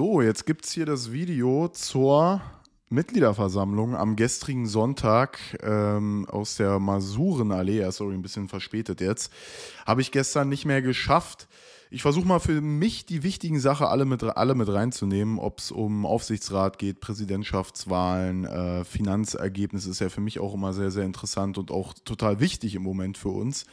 So, jetzt gibt es hier das Video zur Mitgliederversammlung am gestrigen Sonntag ähm, aus der Masurenallee. Sorry, ein bisschen verspätet jetzt. Habe ich gestern nicht mehr geschafft. Ich versuche mal für mich die wichtigen Sachen alle mit, alle mit reinzunehmen, ob es um Aufsichtsrat geht, Präsidentschaftswahlen, äh, Finanzergebnisse ist ja für mich auch immer sehr, sehr interessant und auch total wichtig im Moment für uns.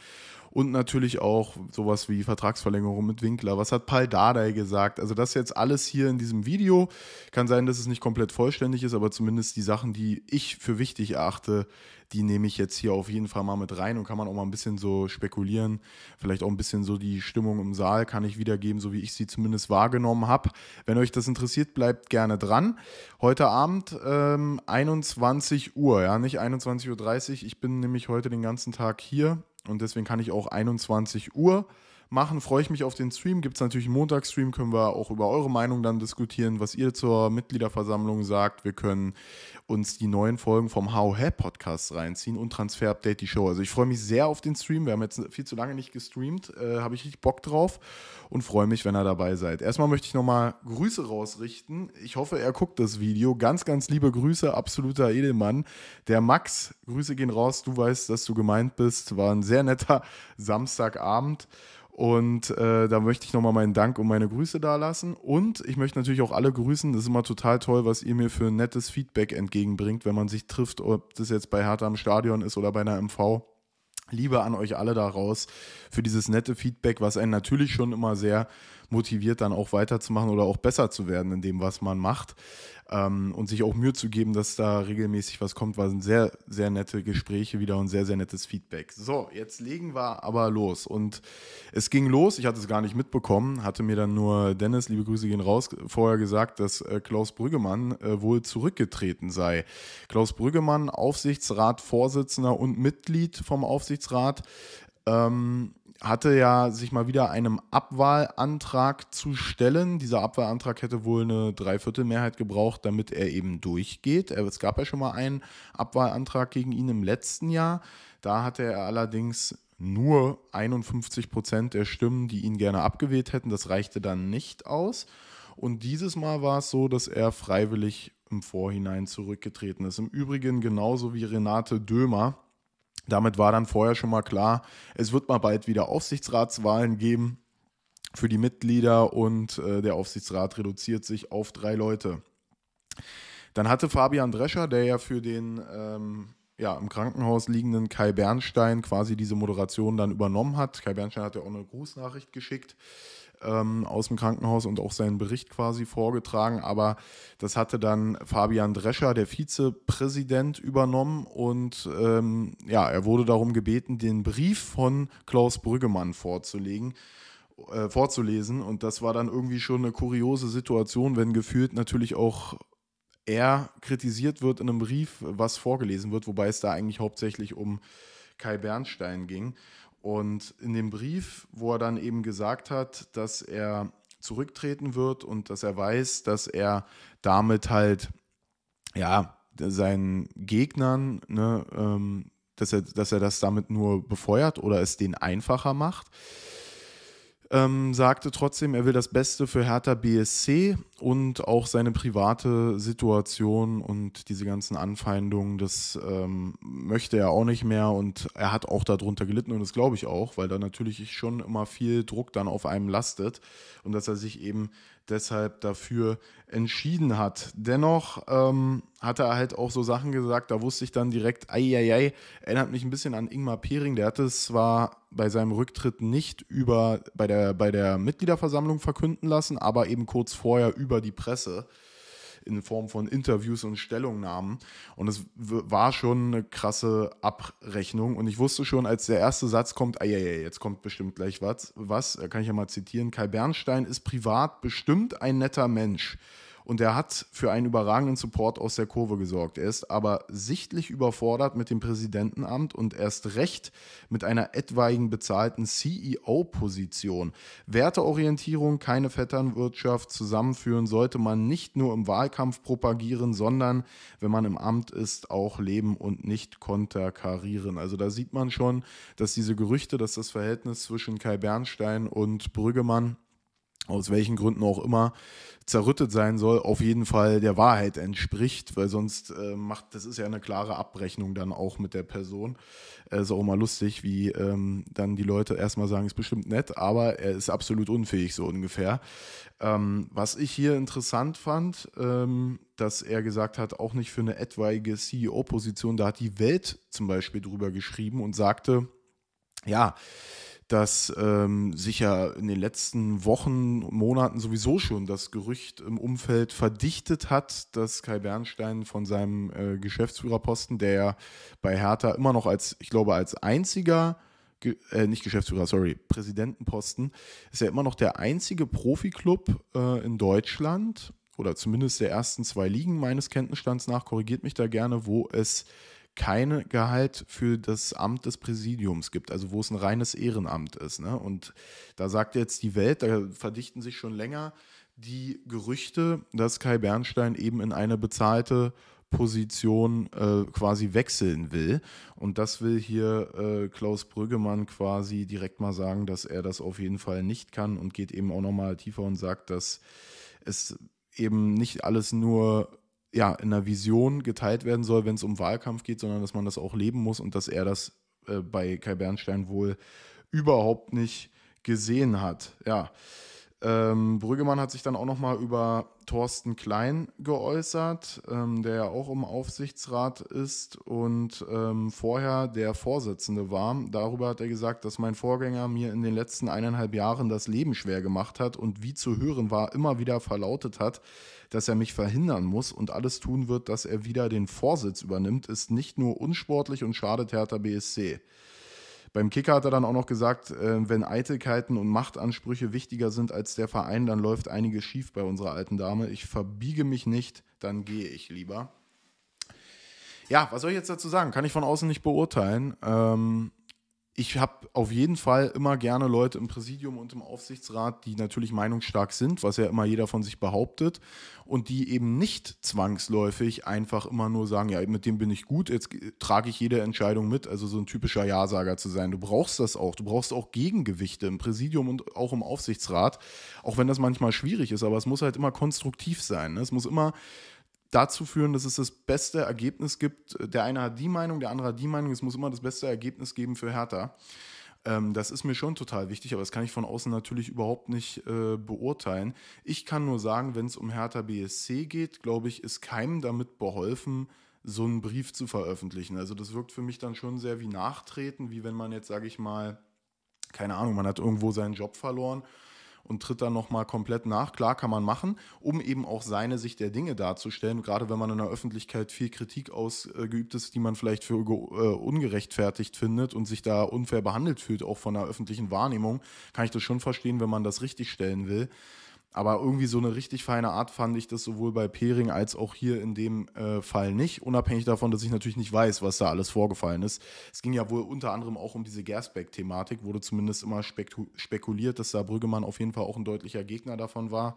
Und natürlich auch sowas wie Vertragsverlängerung mit Winkler. Was hat Paul Dardai gesagt? Also das jetzt alles hier in diesem Video. Kann sein, dass es nicht komplett vollständig ist, aber zumindest die Sachen, die ich für wichtig erachte, die nehme ich jetzt hier auf jeden Fall mal mit rein und kann man auch mal ein bisschen so spekulieren. Vielleicht auch ein bisschen so die Stimmung im Saal kann ich wiedergeben, so wie ich sie zumindest wahrgenommen habe. Wenn euch das interessiert, bleibt gerne dran. Heute Abend ähm, 21 Uhr, ja, nicht 21.30 Uhr. Ich bin nämlich heute den ganzen Tag hier und deswegen kann ich auch 21 Uhr machen. Freue ich mich auf den Stream. Gibt es natürlich einen Montagsstream, können wir auch über eure Meinung dann diskutieren, was ihr zur Mitgliederversammlung sagt. Wir können uns die neuen Folgen vom How Have Podcast reinziehen und Transfer Update die Show. Also ich freue mich sehr auf den Stream. Wir haben jetzt viel zu lange nicht gestreamt. Äh, Habe ich richtig Bock drauf und freue mich, wenn ihr dabei seid. Erstmal möchte ich nochmal Grüße rausrichten. Ich hoffe, er guckt das Video. Ganz, ganz liebe Grüße, absoluter Edelmann. Der Max, Grüße gehen raus. Du weißt, dass du gemeint bist. War ein sehr netter Samstagabend. Und äh, da möchte ich nochmal meinen Dank und meine Grüße da lassen. Und ich möchte natürlich auch alle grüßen. Das ist immer total toll, was ihr mir für nettes Feedback entgegenbringt, wenn man sich trifft, ob das jetzt bei Hertha am Stadion ist oder bei einer MV. Liebe an euch alle daraus für dieses nette Feedback, was einen natürlich schon immer sehr motiviert, dann auch weiterzumachen oder auch besser zu werden in dem, was man macht ähm, und sich auch Mühe zu geben, dass da regelmäßig was kommt, war ein sehr, sehr nette Gespräche wieder und sehr, sehr nettes Feedback. So, jetzt legen wir aber los und es ging los, ich hatte es gar nicht mitbekommen, hatte mir dann nur Dennis, liebe Grüße gehen raus, vorher gesagt, dass äh, Klaus Brüggemann äh, wohl zurückgetreten sei. Klaus Brüggemann, Aufsichtsratvorsitzender und Mitglied vom Aufsichtsrat, ähm, hatte ja sich mal wieder einem Abwahlantrag zu stellen. Dieser Abwahlantrag hätte wohl eine Dreiviertelmehrheit gebraucht, damit er eben durchgeht. Es gab ja schon mal einen Abwahlantrag gegen ihn im letzten Jahr. Da hatte er allerdings nur 51 Prozent der Stimmen, die ihn gerne abgewählt hätten. Das reichte dann nicht aus. Und dieses Mal war es so, dass er freiwillig im Vorhinein zurückgetreten ist. Im Übrigen genauso wie Renate Dömer damit war dann vorher schon mal klar, es wird mal bald wieder Aufsichtsratswahlen geben für die Mitglieder und äh, der Aufsichtsrat reduziert sich auf drei Leute. Dann hatte Fabian Drescher, der ja für den ähm, ja, im Krankenhaus liegenden Kai Bernstein quasi diese Moderation dann übernommen hat. Kai Bernstein hat ja auch eine Grußnachricht geschickt ähm, aus dem Krankenhaus und auch seinen Bericht quasi vorgetragen. Aber das hatte dann Fabian Drescher, der Vizepräsident, übernommen. Und ähm, ja, er wurde darum gebeten, den Brief von Klaus Brüggemann vorzulegen. Äh, vorzulesen und das war dann irgendwie schon eine kuriose Situation, wenn gefühlt natürlich auch er kritisiert wird in einem Brief, was vorgelesen wird, wobei es da eigentlich hauptsächlich um Kai Bernstein ging. Und in dem Brief, wo er dann eben gesagt hat, dass er zurücktreten wird und dass er weiß, dass er damit halt, ja, seinen Gegnern, ne, ähm, dass, er, dass er das damit nur befeuert oder es denen einfacher macht ähm, sagte trotzdem, er will das Beste für Hertha BSC und auch seine private Situation und diese ganzen Anfeindungen, das ähm, möchte er auch nicht mehr. Und er hat auch darunter gelitten und das glaube ich auch, weil da natürlich schon immer viel Druck dann auf einem lastet. Und dass er sich eben deshalb dafür entschieden hat. Dennoch ähm, hat er halt auch so Sachen gesagt, da wusste ich dann direkt, ei, erinnert mich ein bisschen an Ingmar Pering, der hat es zwar bei seinem Rücktritt nicht über, bei der, bei der Mitgliederversammlung verkünden lassen, aber eben kurz vorher über die Presse in Form von Interviews und Stellungnahmen. Und es war schon eine krasse Abrechnung. Und ich wusste schon, als der erste Satz kommt, ah, ja, ja, jetzt kommt bestimmt gleich was, was, kann ich ja mal zitieren, Kai Bernstein ist privat bestimmt ein netter Mensch und er hat für einen überragenden Support aus der Kurve gesorgt. Er ist aber sichtlich überfordert mit dem Präsidentenamt und erst recht mit einer etwaigen bezahlten CEO-Position. Werteorientierung, keine Vetternwirtschaft zusammenführen sollte man nicht nur im Wahlkampf propagieren, sondern wenn man im Amt ist, auch leben und nicht konterkarieren. Also da sieht man schon, dass diese Gerüchte, dass das Verhältnis zwischen Kai Bernstein und Brüggemann aus welchen Gründen auch immer, zerrüttet sein soll, auf jeden Fall der Wahrheit entspricht, weil sonst äh, macht, das ist ja eine klare Abrechnung dann auch mit der Person. Äh, ist auch immer lustig, wie ähm, dann die Leute erstmal sagen, ist bestimmt nett, aber er ist absolut unfähig, so ungefähr. Ähm, was ich hier interessant fand, ähm, dass er gesagt hat, auch nicht für eine etwaige CEO-Position, da hat die Welt zum Beispiel drüber geschrieben und sagte, ja, dass ähm, sich ja in den letzten Wochen, Monaten sowieso schon das Gerücht im Umfeld verdichtet hat, dass Kai Bernstein von seinem äh, Geschäftsführerposten, der ja bei Hertha immer noch als, ich glaube, als einziger, äh, nicht Geschäftsführer, sorry, Präsidentenposten, ist ja immer noch der einzige Profiklub äh, in Deutschland oder zumindest der ersten zwei Ligen meines Kenntnisstands nach, korrigiert mich da gerne, wo es kein Gehalt für das Amt des Präsidiums gibt, also wo es ein reines Ehrenamt ist. Ne? Und da sagt jetzt die Welt, da verdichten sich schon länger die Gerüchte, dass Kai Bernstein eben in eine bezahlte Position äh, quasi wechseln will. Und das will hier äh, Klaus Brüggemann quasi direkt mal sagen, dass er das auf jeden Fall nicht kann und geht eben auch nochmal tiefer und sagt, dass es eben nicht alles nur ja, in einer Vision geteilt werden soll, wenn es um Wahlkampf geht, sondern dass man das auch leben muss und dass er das äh, bei Kai Bernstein wohl überhaupt nicht gesehen hat. Ja. Ähm, Brüggemann hat sich dann auch nochmal über Thorsten Klein geäußert, ähm, der ja auch im Aufsichtsrat ist und ähm, vorher der Vorsitzende war. Darüber hat er gesagt, dass mein Vorgänger mir in den letzten eineinhalb Jahren das Leben schwer gemacht hat und wie zu hören war, immer wieder verlautet hat, dass er mich verhindern muss und alles tun wird, dass er wieder den Vorsitz übernimmt, ist nicht nur unsportlich und schadet Hertha BSC. Beim Kicker hat er dann auch noch gesagt, äh, wenn Eitelkeiten und Machtansprüche wichtiger sind als der Verein, dann läuft einiges schief bei unserer alten Dame. Ich verbiege mich nicht, dann gehe ich lieber. Ja, was soll ich jetzt dazu sagen? Kann ich von außen nicht beurteilen. Ähm, ich habe auf jeden Fall immer gerne Leute im Präsidium und im Aufsichtsrat, die natürlich meinungsstark sind, was ja immer jeder von sich behauptet, und die eben nicht zwangsläufig einfach immer nur sagen, ja, mit dem bin ich gut, jetzt trage ich jede Entscheidung mit, also so ein typischer Ja-Sager zu sein. Du brauchst das auch. Du brauchst auch Gegengewichte im Präsidium und auch im Aufsichtsrat, auch wenn das manchmal schwierig ist, aber es muss halt immer konstruktiv sein. Ne? Es muss immer dazu führen, dass es das beste Ergebnis gibt. Der eine hat die Meinung, der andere hat die Meinung. Es muss immer das beste Ergebnis geben für Hertha. Ähm, das ist mir schon total wichtig, aber das kann ich von außen natürlich überhaupt nicht äh, beurteilen. Ich kann nur sagen, wenn es um Hertha BSC geht, glaube ich, ist keinem damit beholfen, so einen Brief zu veröffentlichen. Also das wirkt für mich dann schon sehr wie Nachtreten, wie wenn man jetzt, sage ich mal, keine Ahnung, man hat irgendwo seinen Job verloren und tritt dann nochmal komplett nach. Klar kann man machen, um eben auch seine Sicht der Dinge darzustellen. Gerade wenn man in der Öffentlichkeit viel Kritik ausgeübt ist, die man vielleicht für äh, ungerechtfertigt findet und sich da unfair behandelt fühlt, auch von der öffentlichen Wahrnehmung, kann ich das schon verstehen, wenn man das richtig stellen will. Aber irgendwie so eine richtig feine Art fand ich das sowohl bei Pering als auch hier in dem äh, Fall nicht. Unabhängig davon, dass ich natürlich nicht weiß, was da alles vorgefallen ist. Es ging ja wohl unter anderem auch um diese Gersbeck-Thematik, wurde zumindest immer spekuliert, dass da Brüggemann auf jeden Fall auch ein deutlicher Gegner davon war.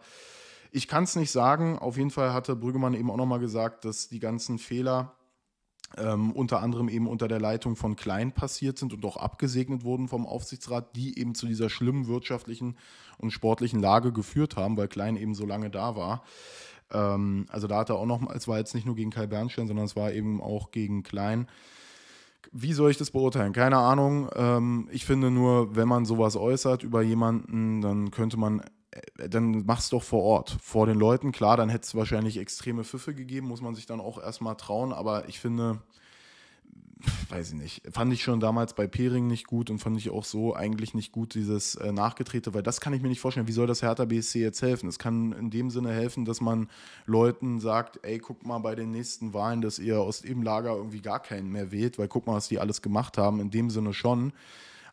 Ich kann es nicht sagen. Auf jeden Fall hatte Brüggemann eben auch nochmal gesagt, dass die ganzen Fehler ähm, unter anderem eben unter der Leitung von Klein passiert sind und auch abgesegnet wurden vom Aufsichtsrat, die eben zu dieser schlimmen wirtschaftlichen und sportlichen Lage geführt haben, weil Klein eben so lange da war. Ähm, also da hat er auch noch, es war jetzt nicht nur gegen Kai Bernstein, sondern es war eben auch gegen Klein. Wie soll ich das beurteilen? Keine Ahnung. Ähm, ich finde nur, wenn man sowas äußert über jemanden, dann könnte man dann mach's doch vor Ort, vor den Leuten. Klar, dann hätte es wahrscheinlich extreme Pfiffe gegeben, muss man sich dann auch erstmal trauen, aber ich finde, weiß ich nicht, fand ich schon damals bei Pering nicht gut und fand ich auch so eigentlich nicht gut, dieses äh, Nachgetrete, weil das kann ich mir nicht vorstellen. Wie soll das Hertha BSC jetzt helfen? Es kann in dem Sinne helfen, dass man Leuten sagt, ey, guck mal bei den nächsten Wahlen, dass ihr aus dem Lager irgendwie gar keinen mehr wählt, weil guck mal, was die alles gemacht haben. In dem Sinne schon.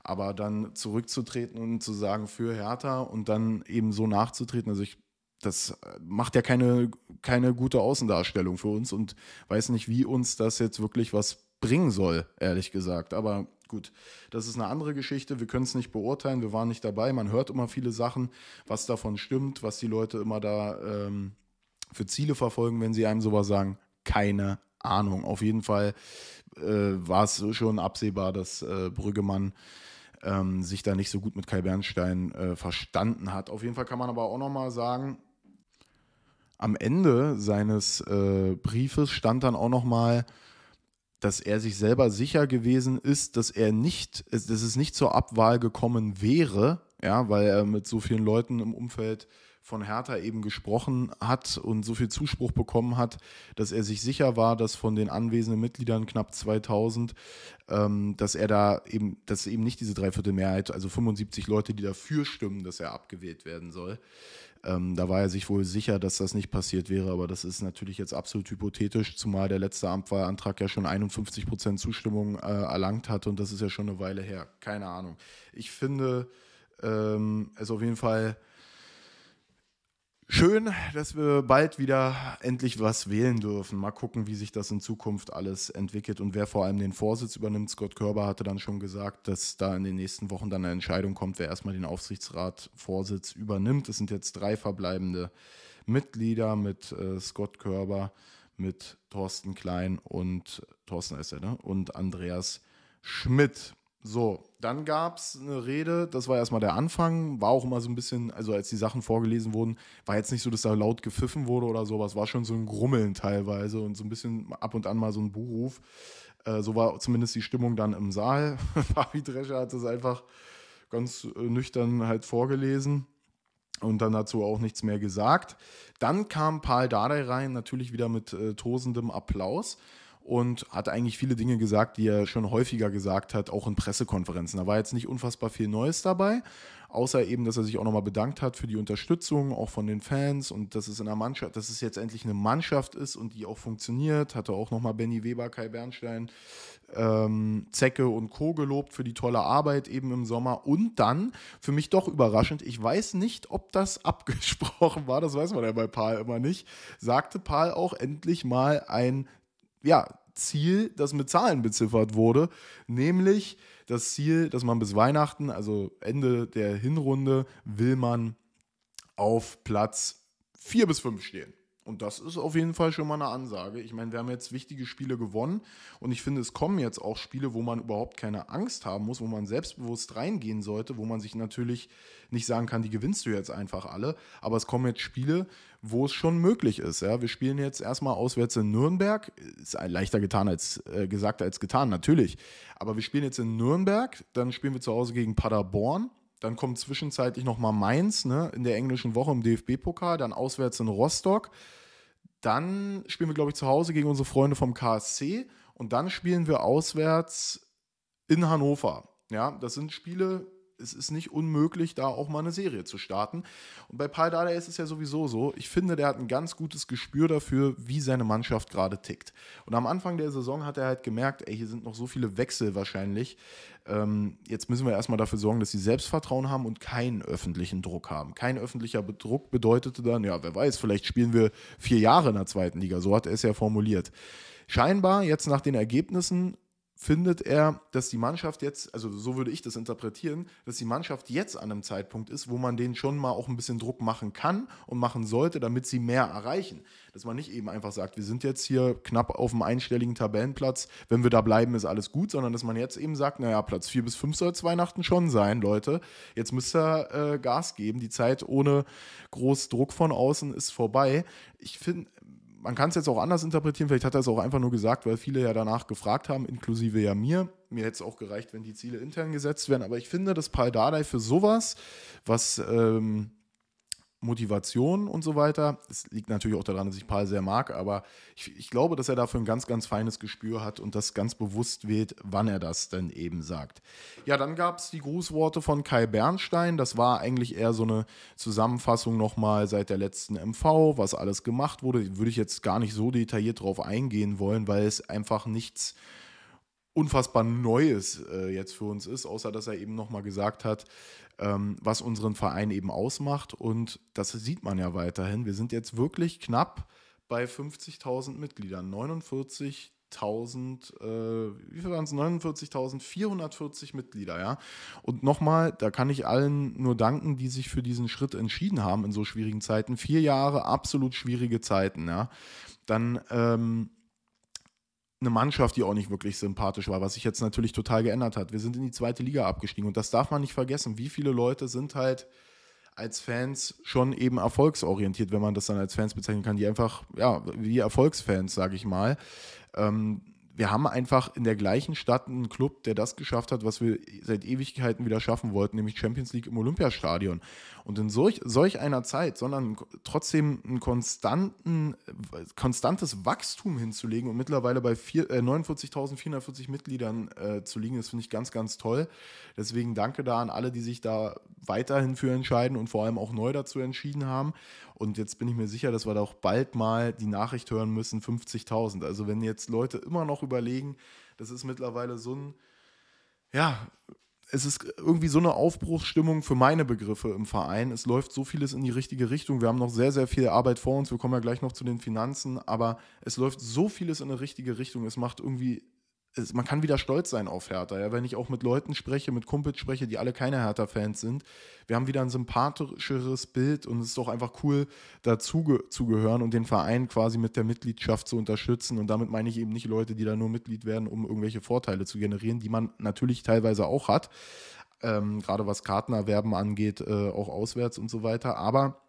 Aber dann zurückzutreten und zu sagen für Hertha und dann eben so nachzutreten, also ich, das macht ja keine, keine gute Außendarstellung für uns und weiß nicht, wie uns das jetzt wirklich was bringen soll, ehrlich gesagt. Aber gut, das ist eine andere Geschichte. Wir können es nicht beurteilen. Wir waren nicht dabei. Man hört immer viele Sachen, was davon stimmt, was die Leute immer da ähm, für Ziele verfolgen, wenn sie einem sowas sagen. Keine Ahnung. Auf jeden Fall äh, war es schon absehbar, dass äh, Brüggemann ähm, sich da nicht so gut mit Kai Bernstein äh, verstanden hat. Auf jeden Fall kann man aber auch nochmal sagen, am Ende seines äh, Briefes stand dann auch nochmal, dass er sich selber sicher gewesen ist, dass er nicht, dass es nicht zur Abwahl gekommen wäre, ja, weil er mit so vielen Leuten im Umfeld von Hertha eben gesprochen hat und so viel Zuspruch bekommen hat, dass er sich sicher war, dass von den anwesenden Mitgliedern knapp 2000, ähm, dass er da eben, dass eben nicht diese Dreiviertelmehrheit, also 75 Leute, die dafür stimmen, dass er abgewählt werden soll. Ähm, da war er sich wohl sicher, dass das nicht passiert wäre, aber das ist natürlich jetzt absolut hypothetisch, zumal der letzte Amtwahlantrag ja schon 51 Prozent Zustimmung äh, erlangt hat und das ist ja schon eine Weile her. Keine Ahnung. Ich finde ähm, es auf jeden Fall schön, dass wir bald wieder endlich was wählen dürfen. Mal gucken, wie sich das in Zukunft alles entwickelt und wer vor allem den Vorsitz übernimmt. Scott Körber hatte dann schon gesagt, dass da in den nächsten Wochen dann eine Entscheidung kommt, wer erstmal den Aufsichtsrat-Vorsitz übernimmt. Es sind jetzt drei verbleibende Mitglieder mit äh, Scott Körber, mit Thorsten Klein und Thorsten ist er, ne? und Andreas Schmidt. So, dann gab es eine Rede, das war erstmal der Anfang, war auch immer so ein bisschen, also als die Sachen vorgelesen wurden, war jetzt nicht so, dass da laut gepfiffen wurde oder so, aber es war schon so ein Grummeln teilweise und so ein bisschen ab und an mal so ein Buchruf. Äh, so war zumindest die Stimmung dann im Saal. Fabi Drescher hat es einfach ganz äh, nüchtern halt vorgelesen und dann dazu auch nichts mehr gesagt. Dann kam Paul Dardai rein, natürlich wieder mit äh, tosendem Applaus und hat eigentlich viele Dinge gesagt, die er schon häufiger gesagt hat, auch in Pressekonferenzen. Da war jetzt nicht unfassbar viel Neues dabei, außer eben, dass er sich auch nochmal bedankt hat für die Unterstützung, auch von den Fans und dass es in der Mannschaft, dass es jetzt endlich eine Mannschaft ist und die auch funktioniert. Hatte auch nochmal Benny Weber, Kai Bernstein, ähm, Zecke und Co. gelobt für die tolle Arbeit eben im Sommer. Und dann, für mich doch überraschend, ich weiß nicht, ob das abgesprochen war, das weiß man ja bei Paul immer nicht, sagte Paul auch endlich mal ein ja, Ziel, das mit Zahlen beziffert wurde, nämlich das Ziel, dass man bis Weihnachten, also Ende der Hinrunde, will man auf Platz 4 bis 5 stehen. Und das ist auf jeden Fall schon mal eine Ansage. Ich meine, wir haben jetzt wichtige Spiele gewonnen und ich finde, es kommen jetzt auch Spiele, wo man überhaupt keine Angst haben muss, wo man selbstbewusst reingehen sollte, wo man sich natürlich nicht sagen kann, die gewinnst du jetzt einfach alle. Aber es kommen jetzt Spiele, wo es schon möglich ist. Ja? Wir spielen jetzt erstmal auswärts in Nürnberg. Ist leichter getan als äh, gesagt als getan, natürlich. Aber wir spielen jetzt in Nürnberg, dann spielen wir zu Hause gegen Paderborn. Dann kommt zwischenzeitlich nochmal Mainz ne, in der englischen Woche im DFB-Pokal, dann auswärts in Rostock. Dann spielen wir, glaube ich, zu Hause gegen unsere Freunde vom KSC und dann spielen wir auswärts in Hannover. Ja, das sind Spiele, es ist nicht unmöglich, da auch mal eine Serie zu starten. Und bei Paul Dardai ist es ja sowieso so. Ich finde, der hat ein ganz gutes Gespür dafür, wie seine Mannschaft gerade tickt. Und am Anfang der Saison hat er halt gemerkt, ey, hier sind noch so viele Wechsel wahrscheinlich. Ähm, jetzt müssen wir erstmal dafür sorgen, dass sie Selbstvertrauen haben und keinen öffentlichen Druck haben. Kein öffentlicher Druck bedeutete dann, ja, wer weiß, vielleicht spielen wir vier Jahre in der zweiten Liga. So hat er es ja formuliert. Scheinbar, jetzt nach den Ergebnissen, findet er, dass die Mannschaft jetzt, also so würde ich das interpretieren, dass die Mannschaft jetzt an einem Zeitpunkt ist, wo man denen schon mal auch ein bisschen Druck machen kann und machen sollte, damit sie mehr erreichen. Dass man nicht eben einfach sagt, wir sind jetzt hier knapp auf einem einstelligen Tabellenplatz, wenn wir da bleiben, ist alles gut, sondern dass man jetzt eben sagt, naja, Platz 4 bis 5 soll Weihnachten schon sein, Leute. Jetzt müsst ihr äh, Gas geben. Die Zeit ohne groß Druck von außen ist vorbei. Ich finde, man kann es jetzt auch anders interpretieren, vielleicht hat er es auch einfach nur gesagt, weil viele ja danach gefragt haben, inklusive ja mir. Mir hätte es auch gereicht, wenn die Ziele intern gesetzt werden, aber ich finde, dass Paul Dardai für sowas, was ähm, Motivation und so weiter. Es liegt natürlich auch daran, dass ich Paul sehr mag, aber ich, ich, glaube, dass er dafür ein ganz, ganz feines Gespür hat und das ganz bewusst wählt, wann er das denn eben sagt. Ja, dann gab es die Grußworte von Kai Bernstein. Das war eigentlich eher so eine Zusammenfassung nochmal seit der letzten MV, was alles gemacht wurde. Würde ich jetzt gar nicht so detailliert drauf eingehen wollen, weil es einfach nichts unfassbar Neues äh, jetzt für uns ist, außer dass er eben nochmal gesagt hat, ähm, was unseren Verein eben ausmacht. Und das sieht man ja weiterhin. Wir sind jetzt wirklich knapp bei 50.000 Mitgliedern. 49.000, äh, wie viel waren es? 49.440 Mitglieder, ja. Und nochmal, da kann ich allen nur danken, die sich für diesen Schritt entschieden haben in so schwierigen Zeiten. Vier Jahre absolut schwierige Zeiten, ja. Dann, ähm, eine Mannschaft, die auch nicht wirklich sympathisch war, was sich jetzt natürlich total geändert hat. Wir sind in die zweite Liga abgestiegen und das darf man nicht vergessen. Wie viele Leute sind halt als Fans schon eben erfolgsorientiert, wenn man das dann als Fans bezeichnen kann, die einfach, ja, wie Erfolgsfans, sage ich mal. Ähm, wir haben einfach in der gleichen Stadt einen Club, der das geschafft hat, was wir seit Ewigkeiten wieder schaffen wollten, nämlich Champions League im Olympiastadion. Und in solch, solch einer Zeit, sondern trotzdem ein konstantes Wachstum hinzulegen und mittlerweile bei äh, 49.440 Mitgliedern äh, zu liegen, das finde ich ganz, ganz toll. Deswegen danke da an alle, die sich da weiterhin für entscheiden und vor allem auch neu dazu entschieden haben. Und jetzt bin ich mir sicher, dass wir da auch bald mal die Nachricht hören müssen, 50.000. Also wenn jetzt Leute immer noch überlegen, das ist mittlerweile so ein, ja, es ist irgendwie so eine Aufbruchsstimmung für meine Begriffe im Verein. Es läuft so vieles in die richtige Richtung. Wir haben noch sehr, sehr viel Arbeit vor uns. Wir kommen ja gleich noch zu den Finanzen. Aber es läuft so vieles in eine richtige Richtung. Es macht irgendwie es, man kann wieder stolz sein auf Hertha. Ja? Wenn ich auch mit Leuten spreche, mit Kumpels spreche, die alle keine Hertha-Fans sind, wir haben wieder ein sympathischeres Bild und es ist doch einfach cool, dazu zu gehören und den Verein quasi mit der Mitgliedschaft zu unterstützen. Und damit meine ich eben nicht Leute, die da nur Mitglied werden, um irgendwelche Vorteile zu generieren, die man natürlich teilweise auch hat, ähm, gerade was Kartenerwerben angeht, äh, auch auswärts und so weiter. Aber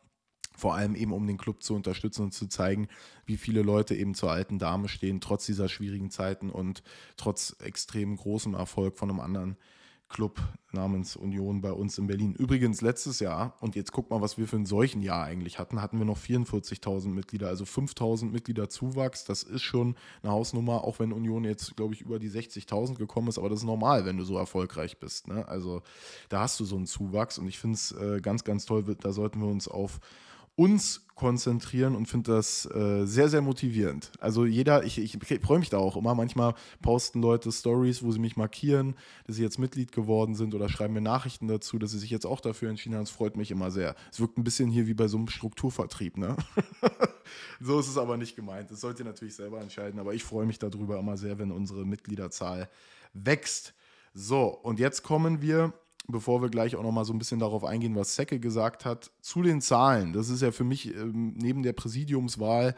vor allem eben um den Club zu unterstützen und zu zeigen, wie viele Leute eben zur alten Dame stehen, trotz dieser schwierigen Zeiten und trotz extrem großem Erfolg von einem anderen Club namens Union bei uns in Berlin. Übrigens letztes Jahr, und jetzt guck mal, was wir für ein solchen Jahr eigentlich hatten, hatten wir noch 44.000 Mitglieder, also 5.000 Mitglieder Zuwachs. Das ist schon eine Hausnummer, auch wenn Union jetzt, glaube ich, über die 60.000 gekommen ist, aber das ist normal, wenn du so erfolgreich bist. Ne? Also da hast du so einen Zuwachs und ich finde es äh, ganz, ganz toll, da sollten wir uns auf uns konzentrieren und finde das äh, sehr, sehr motivierend. Also jeder, ich, ich freue mich da auch immer. Manchmal posten Leute Stories, wo sie mich markieren, dass sie jetzt Mitglied geworden sind oder schreiben mir Nachrichten dazu, dass sie sich jetzt auch dafür entschieden haben. Das freut mich immer sehr. Es wirkt ein bisschen hier wie bei so einem Strukturvertrieb, ne? so ist es aber nicht gemeint. Das sollt ihr natürlich selber entscheiden, aber ich freue mich darüber immer sehr, wenn unsere Mitgliederzahl wächst. So, und jetzt kommen wir bevor wir gleich auch noch mal so ein bisschen darauf eingehen, was Secke gesagt hat, zu den Zahlen. Das ist ja für mich ähm, neben der Präsidiumswahl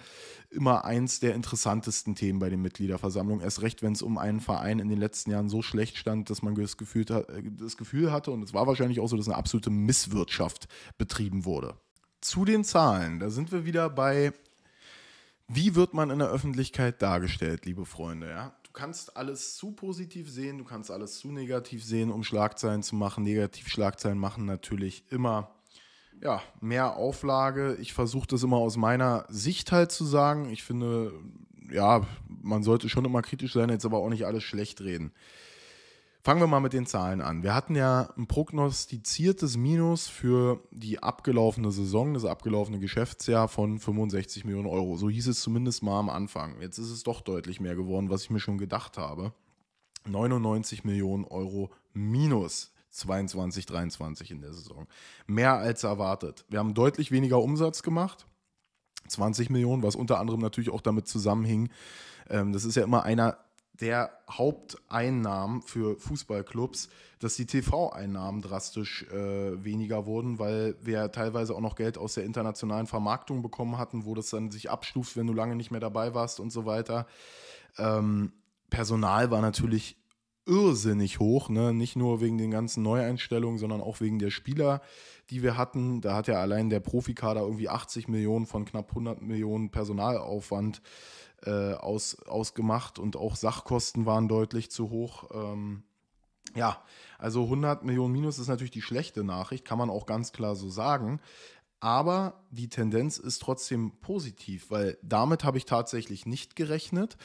immer eins der interessantesten Themen bei den Mitgliederversammlungen. Erst recht, wenn es um einen Verein in den letzten Jahren so schlecht stand, dass man das Gefühl, äh, das Gefühl hatte, und es war wahrscheinlich auch so, dass eine absolute Misswirtschaft betrieben wurde. Zu den Zahlen, da sind wir wieder bei, wie wird man in der Öffentlichkeit dargestellt, liebe Freunde, ja? Du kannst alles zu positiv sehen, du kannst alles zu negativ sehen, um Schlagzeilen zu machen. Negativ-Schlagzeilen machen natürlich immer ja, mehr Auflage. Ich versuche das immer aus meiner Sicht halt zu sagen. Ich finde, ja, man sollte schon immer kritisch sein, jetzt aber auch nicht alles schlecht reden. Fangen wir mal mit den Zahlen an. Wir hatten ja ein prognostiziertes Minus für die abgelaufene Saison, das abgelaufene Geschäftsjahr von 65 Millionen Euro. So hieß es zumindest mal am Anfang. Jetzt ist es doch deutlich mehr geworden, was ich mir schon gedacht habe. 99 Millionen Euro minus 22, 23 in der Saison. Mehr als erwartet. Wir haben deutlich weniger Umsatz gemacht. 20 Millionen, was unter anderem natürlich auch damit zusammenhing. Ähm, das ist ja immer einer der Haupteinnahmen für Fußballclubs, dass die TV-Einnahmen drastisch äh, weniger wurden, weil wir teilweise auch noch Geld aus der internationalen Vermarktung bekommen hatten, wo das dann sich abstuft, wenn du lange nicht mehr dabei warst und so weiter. Ähm, Personal war natürlich irrsinnig hoch, ne? nicht nur wegen den ganzen Neueinstellungen, sondern auch wegen der Spieler, die wir hatten. Da hat ja allein der Profikader irgendwie 80 Millionen von knapp 100 Millionen Personalaufwand äh, aus, ausgemacht und auch Sachkosten waren deutlich zu hoch. Ähm, ja, also 100 Millionen Minus ist natürlich die schlechte Nachricht, kann man auch ganz klar so sagen. Aber die Tendenz ist trotzdem positiv, weil damit habe ich tatsächlich nicht gerechnet.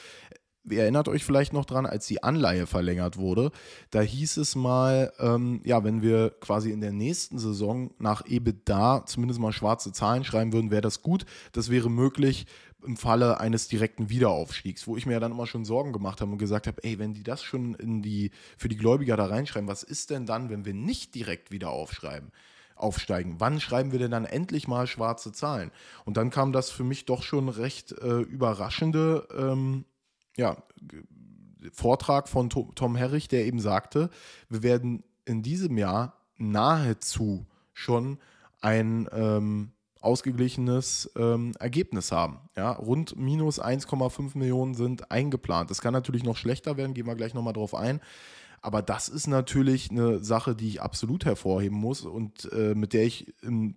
Ihr erinnert euch vielleicht noch dran, als die Anleihe verlängert wurde, da hieß es mal, ähm, ja, wenn wir quasi in der nächsten Saison nach EBITDA zumindest mal schwarze Zahlen schreiben würden, wäre das gut. Das wäre möglich, im Falle eines direkten Wiederaufstiegs, wo ich mir ja dann immer schon Sorgen gemacht habe und gesagt habe, ey, wenn die das schon in die, für die Gläubiger da reinschreiben, was ist denn dann, wenn wir nicht direkt wieder aufschreiben? aufsteigen. Wann schreiben wir denn dann endlich mal schwarze Zahlen? Und dann kam das für mich doch schon recht äh, überraschende ähm, ja, Vortrag von Tom Herrich, der eben sagte, wir werden in diesem Jahr nahezu schon ein ähm, ausgeglichenes ähm, Ergebnis haben. Ja, rund minus 1,5 Millionen sind eingeplant. Das kann natürlich noch schlechter werden, gehen wir gleich nochmal drauf ein. Aber das ist natürlich eine Sache, die ich absolut hervorheben muss und äh, mit der ich im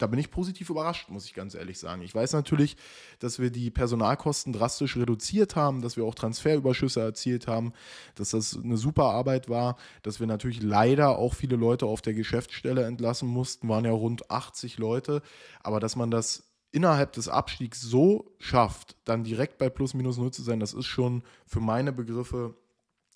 da bin ich positiv überrascht, muss ich ganz ehrlich sagen. Ich weiß natürlich, dass wir die Personalkosten drastisch reduziert haben, dass wir auch Transferüberschüsse erzielt haben, dass das eine super Arbeit war, dass wir natürlich leider auch viele Leute auf der Geschäftsstelle entlassen mussten, waren ja rund 80 Leute, aber dass man das innerhalb des Abstiegs so schafft, dann direkt bei plus minus null zu sein, das ist schon für meine Begriffe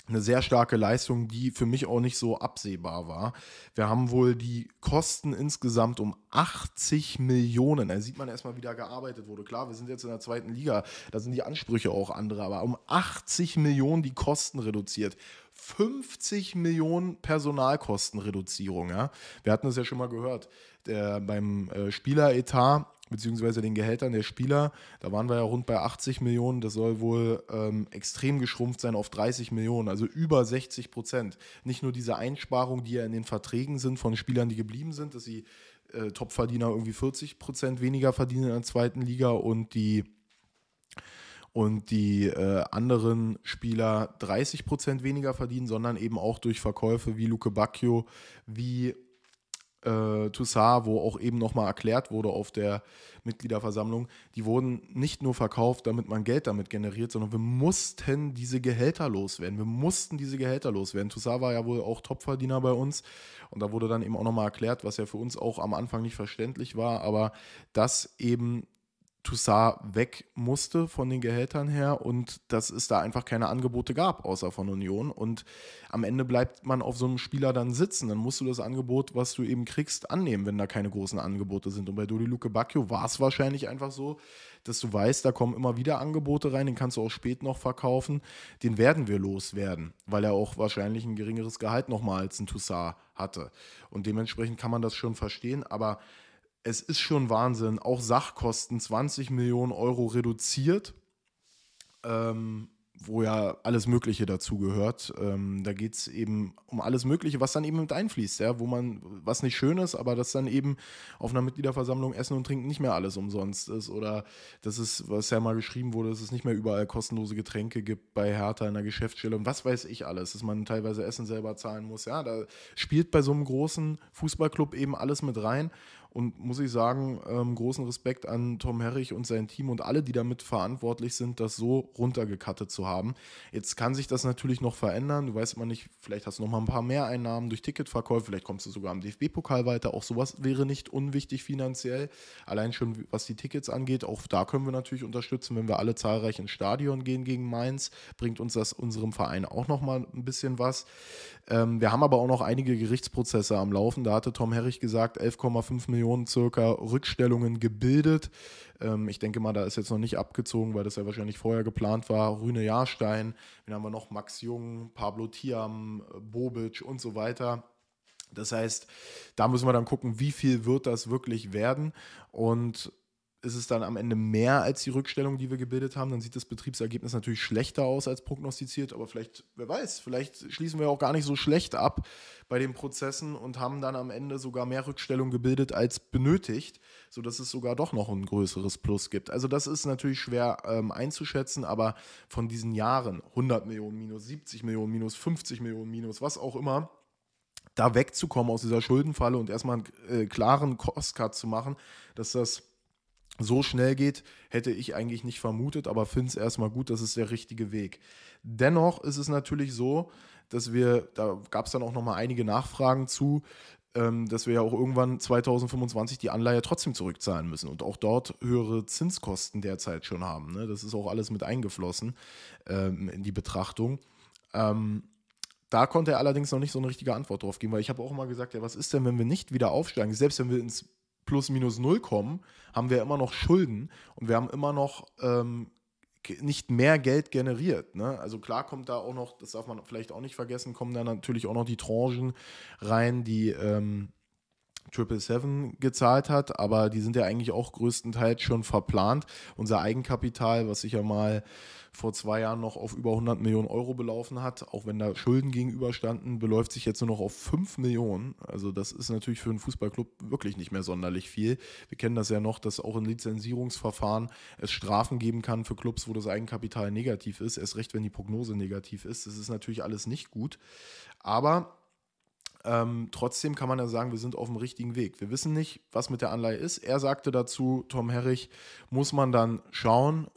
eine sehr starke Leistung, die für mich auch nicht so absehbar war. Wir haben wohl die Kosten insgesamt um 80 Millionen. Da sieht man erstmal, wie da gearbeitet wurde. Klar, wir sind jetzt in der zweiten Liga, da sind die Ansprüche auch andere, aber um 80 Millionen die Kosten reduziert. 50 Millionen Personalkostenreduzierung. Ja? Wir hatten das ja schon mal gehört. Der, beim äh, Spieleretat beziehungsweise den Gehältern der Spieler. Da waren wir ja rund bei 80 Millionen. Das soll wohl ähm, extrem geschrumpft sein auf 30 Millionen, also über 60 Prozent. Nicht nur diese Einsparungen, die ja in den Verträgen sind von Spielern, die geblieben sind, dass sie äh, Topverdiener irgendwie 40 Prozent weniger verdienen in der zweiten Liga und die und die äh, anderen Spieler 30 Prozent weniger verdienen, sondern eben auch durch Verkäufe wie Luke Bacchio, wie äh, Toussaint, wo auch eben nochmal erklärt wurde auf der Mitgliederversammlung, die wurden nicht nur verkauft, damit man Geld damit generiert, sondern wir mussten diese Gehälter loswerden. Wir mussten diese Gehälter loswerden. Toussaint war ja wohl auch Topverdiener bei uns und da wurde dann eben auch nochmal erklärt, was ja für uns auch am Anfang nicht verständlich war, aber dass eben Toussaint weg musste von den Gehältern her und dass es da einfach keine Angebote gab, außer von Union. Und am Ende bleibt man auf so einem Spieler dann sitzen. Dann musst du das Angebot, was du eben kriegst, annehmen, wenn da keine großen Angebote sind. Und bei Dodi Luke Bacchio war es wahrscheinlich einfach so, dass du weißt, da kommen immer wieder Angebote rein, den kannst du auch spät noch verkaufen. Den werden wir loswerden, weil er auch wahrscheinlich ein geringeres Gehalt nochmal als ein Toussaint hatte. Und dementsprechend kann man das schon verstehen, aber es ist schon Wahnsinn. Auch Sachkosten 20 Millionen Euro reduziert, ähm, wo ja alles Mögliche dazu gehört. Ähm, da geht es eben um alles Mögliche, was dann eben mit einfließt, ja, wo man, was nicht schön ist, aber dass dann eben auf einer Mitgliederversammlung Essen und Trinken nicht mehr alles umsonst ist. Oder dass es, was ja mal geschrieben wurde, dass es nicht mehr überall kostenlose Getränke gibt bei Hertha in der Geschäftsstelle und was weiß ich alles, dass man teilweise Essen selber zahlen muss. Ja, da spielt bei so einem großen Fußballclub eben alles mit rein. Und muss ich sagen, ähm, großen Respekt an Tom Herrich und sein Team und alle, die damit verantwortlich sind, das so runtergekattet zu haben. Jetzt kann sich das natürlich noch verändern. Du weißt immer nicht, vielleicht hast du noch mal ein paar mehr Einnahmen durch Ticketverkäufe, vielleicht kommst du sogar am DFB-Pokal weiter. Auch sowas wäre nicht unwichtig finanziell. Allein schon was die Tickets angeht, auch da können wir natürlich unterstützen, wenn wir alle zahlreich ins Stadion gehen gegen Mainz, bringt uns das unserem Verein auch noch mal ein bisschen was. Ähm, wir haben aber auch noch einige Gerichtsprozesse am Laufen. Da hatte Tom Herrich gesagt, 11,5 Millionen circa Rückstellungen gebildet. Ähm, ich denke mal, da ist jetzt noch nicht abgezogen, weil das ja wahrscheinlich vorher geplant war. Rüne Jahrstein, dann haben wir noch Max Jung, Pablo Tiam, Bobic und so weiter. Das heißt, da müssen wir dann gucken, wie viel wird das wirklich werden. Und ist es dann am Ende mehr als die Rückstellung, die wir gebildet haben, dann sieht das Betriebsergebnis natürlich schlechter aus als prognostiziert, aber vielleicht, wer weiß, vielleicht schließen wir auch gar nicht so schlecht ab bei den Prozessen und haben dann am Ende sogar mehr Rückstellung gebildet als benötigt, sodass es sogar doch noch ein größeres Plus gibt. Also das ist natürlich schwer ähm, einzuschätzen, aber von diesen Jahren, 100 Millionen minus, 70 Millionen minus, 50 Millionen minus, was auch immer, da wegzukommen aus dieser Schuldenfalle und erstmal einen äh, klaren Cost-Cut zu machen, dass das so schnell geht, hätte ich eigentlich nicht vermutet, aber finde es erstmal gut, das ist der richtige Weg. Dennoch ist es natürlich so, dass wir, da gab es dann auch nochmal einige Nachfragen zu, ähm, dass wir ja auch irgendwann 2025 die Anleihe trotzdem zurückzahlen müssen und auch dort höhere Zinskosten derzeit schon haben. Ne? Das ist auch alles mit eingeflossen ähm, in die Betrachtung. Ähm, da konnte er allerdings noch nicht so eine richtige Antwort drauf geben, weil ich habe auch immer gesagt, ja, was ist denn, wenn wir nicht wieder aufsteigen? Selbst wenn wir ins plus minus null kommen, haben wir immer noch Schulden und wir haben immer noch ähm, nicht mehr Geld generiert. Ne? Also klar kommt da auch noch, das darf man vielleicht auch nicht vergessen, kommen da natürlich auch noch die Tranchen rein, die, ähm, Triple Seven gezahlt hat, aber die sind ja eigentlich auch größtenteils schon verplant. Unser Eigenkapital, was sich ja mal vor zwei Jahren noch auf über 100 Millionen Euro belaufen hat, auch wenn da Schulden gegenüberstanden, beläuft sich jetzt nur noch auf 5 Millionen. Also das ist natürlich für einen Fußballclub wirklich nicht mehr sonderlich viel. Wir kennen das ja noch, dass auch in Lizenzierungsverfahren es Strafen geben kann für Clubs, wo das Eigenkapital negativ ist, erst recht, wenn die Prognose negativ ist. Das ist natürlich alles nicht gut. Aber ähm, trotzdem kann man ja sagen, wir sind auf dem richtigen Weg. Wir wissen nicht, was mit der Anleihe ist. Er sagte dazu, Tom Herrich, muss man dann schauen.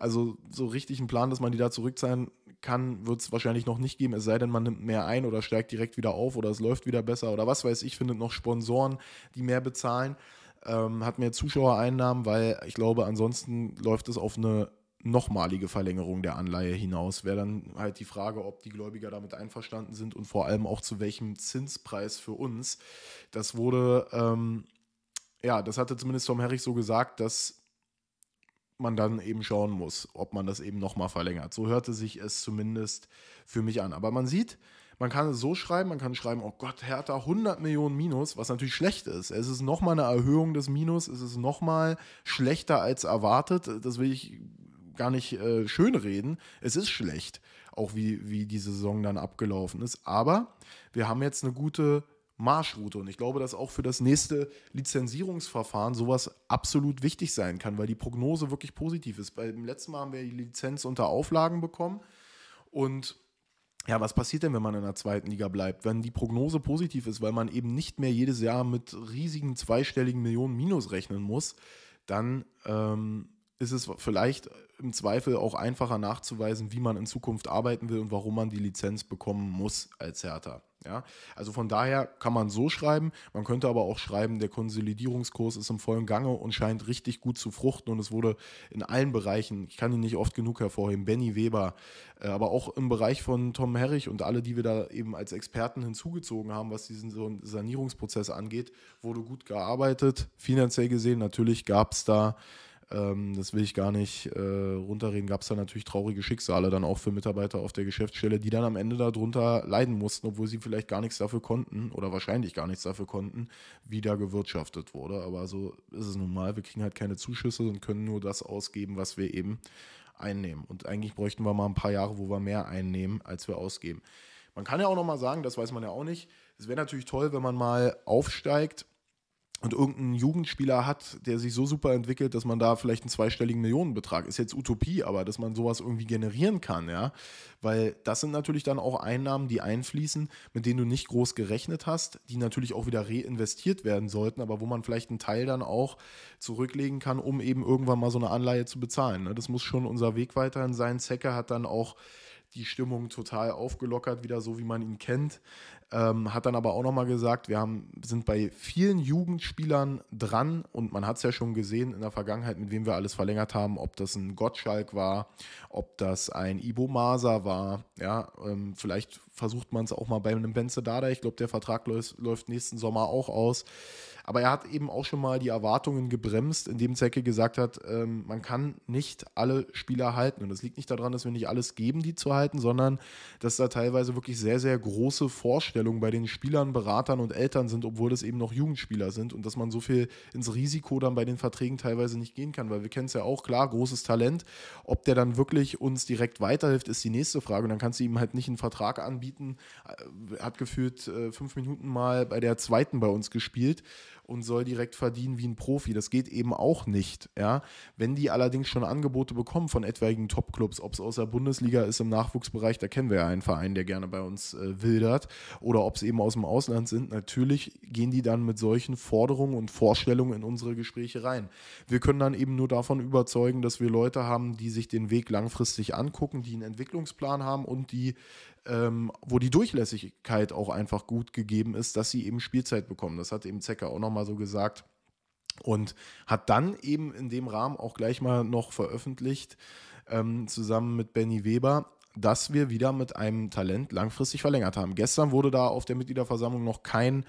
Also so richtig einen Plan, dass man die da zurückzahlen kann, wird es wahrscheinlich noch nicht geben, es sei denn, man nimmt mehr ein oder steigt direkt wieder auf oder es läuft wieder besser oder was weiß ich, findet noch Sponsoren, die mehr bezahlen, ähm, hat mehr Zuschauereinnahmen, weil ich glaube, ansonsten läuft es auf eine nochmalige Verlängerung der Anleihe hinaus. Wäre dann halt die Frage, ob die Gläubiger damit einverstanden sind und vor allem auch zu welchem Zinspreis für uns. Das wurde, ähm, ja, das hatte zumindest Tom Herrich so gesagt, dass man dann eben schauen muss, ob man das eben nochmal verlängert. So hörte sich es zumindest für mich an. Aber man sieht, man kann es so schreiben, man kann schreiben, oh Gott, Hertha 100 Millionen Minus, was natürlich schlecht ist. Es ist nochmal eine Erhöhung des Minus, es ist nochmal schlechter als erwartet. Das will ich gar nicht äh, schönreden. Es ist schlecht, auch wie, wie die Saison dann abgelaufen ist. Aber wir haben jetzt eine gute Marschroute. Und ich glaube, dass auch für das nächste Lizenzierungsverfahren sowas absolut wichtig sein kann, weil die Prognose wirklich positiv ist. Beim letzten Mal haben wir die Lizenz unter Auflagen bekommen. Und ja, was passiert denn, wenn man in der zweiten Liga bleibt? Wenn die Prognose positiv ist, weil man eben nicht mehr jedes Jahr mit riesigen zweistelligen Millionen Minus rechnen muss, dann ähm, ist es vielleicht im Zweifel auch einfacher nachzuweisen, wie man in Zukunft arbeiten will und warum man die Lizenz bekommen muss als Hertha. Ja, also von daher kann man so schreiben, man könnte aber auch schreiben, der Konsolidierungskurs ist im vollen Gange und scheint richtig gut zu fruchten und es wurde in allen Bereichen, ich kann ihn nicht oft genug hervorheben, Benny Weber, äh, aber auch im Bereich von Tom Herrich und alle, die wir da eben als Experten hinzugezogen haben, was diesen Sanierungsprozess angeht, wurde gut gearbeitet. Finanziell gesehen, natürlich gab es da ähm, das will ich gar nicht äh, runterreden. Gab es da natürlich traurige Schicksale dann auch für Mitarbeiter auf der Geschäftsstelle, die dann am Ende darunter leiden mussten, obwohl sie vielleicht gar nichts dafür konnten oder wahrscheinlich gar nichts dafür konnten, wie da gewirtschaftet wurde. Aber so ist es nun mal. Wir kriegen halt keine Zuschüsse und können nur das ausgeben, was wir eben einnehmen. Und eigentlich bräuchten wir mal ein paar Jahre, wo wir mehr einnehmen, als wir ausgeben. Man kann ja auch noch mal sagen, das weiß man ja auch nicht. Es wäre natürlich toll, wenn man mal aufsteigt und irgendein Jugendspieler hat, der sich so super entwickelt, dass man da vielleicht einen zweistelligen Millionenbetrag, ist jetzt Utopie, aber dass man sowas irgendwie generieren kann, ja, weil das sind natürlich dann auch Einnahmen, die einfließen, mit denen du nicht groß gerechnet hast, die natürlich auch wieder reinvestiert werden sollten, aber wo man vielleicht einen Teil dann auch zurücklegen kann, um eben irgendwann mal so eine Anleihe zu bezahlen. Ne? Das muss schon unser Weg weiterhin sein. Zecker hat dann auch die Stimmung total aufgelockert, wieder so wie man ihn kennt. Ähm, hat dann aber auch nochmal gesagt, wir haben, sind bei vielen Jugendspielern dran und man hat es ja schon gesehen in der Vergangenheit, mit wem wir alles verlängert haben, ob das ein Gottschalk war, ob das ein Ibo Masa war. Ja, ähm, vielleicht versucht man es auch mal bei einem Benze Dada. Ich glaube, der Vertrag läuft, läuft nächsten Sommer auch aus. Aber er hat eben auch schon mal die Erwartungen gebremst, indem Zecke gesagt hat, ähm, man kann nicht alle Spieler halten. Und das liegt nicht daran, dass wir nicht alles geben, die zu halten, sondern dass da teilweise wirklich sehr, sehr große Vorstellungen bei den Spielern, Beratern und Eltern sind, obwohl es eben noch Jugendspieler sind und dass man so viel ins Risiko dann bei den Verträgen teilweise nicht gehen kann, weil wir kennen es ja auch, klar, großes Talent. Ob der dann wirklich uns direkt weiterhilft, ist die nächste Frage. Und dann kannst du ihm halt nicht einen Vertrag anbieten. Er hat gefühlt äh, fünf Minuten mal bei der zweiten bei uns gespielt und soll direkt verdienen wie ein Profi. Das geht eben auch nicht. Ja? Wenn die allerdings schon Angebote bekommen von etwaigen Top-Clubs, ob es aus der Bundesliga ist im Nachwuchsbereich, da kennen wir ja einen Verein, der gerne bei uns äh, wildert, oder ob es eben aus dem Ausland sind, natürlich gehen die dann mit solchen Forderungen und Vorstellungen in unsere Gespräche rein. Wir können dann eben nur davon überzeugen, dass wir Leute haben, die sich den Weg langfristig angucken, die einen Entwicklungsplan haben und die ähm, wo die Durchlässigkeit auch einfach gut gegeben ist, dass sie eben Spielzeit bekommen. Das hat eben Zecker auch nochmal so gesagt. Und hat dann eben in dem Rahmen auch gleich mal noch veröffentlicht, ähm, zusammen mit Benny Weber, dass wir wieder mit einem Talent langfristig verlängert haben. Gestern wurde da auf der Mitgliederversammlung noch kein